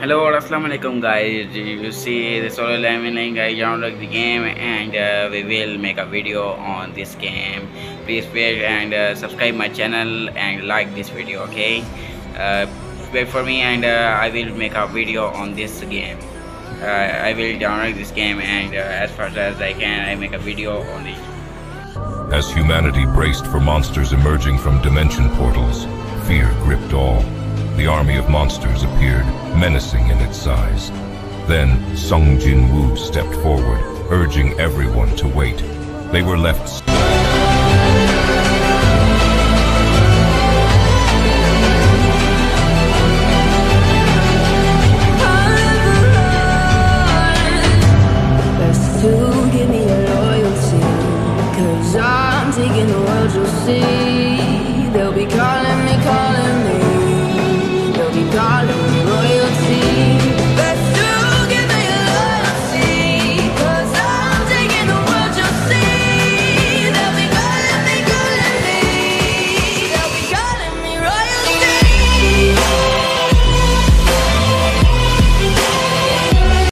Hello, assalamu alaikum guys. You see the solo leveling I downloaded the game and uh, we will make a video on this game. Please wait and uh, subscribe my channel and like this video, okay? Uh, wait for me and uh, I will make a video on this game. Uh, I will download this game and uh, as fast as I can I make a video on it. As humanity braced for monsters emerging from dimension portals, army of monsters appeared, menacing in its size. Then Sung Jin Woo stepped forward, urging everyone to wait. They were left. Cause I'm taking the world, you'll see They'll be calling me, calling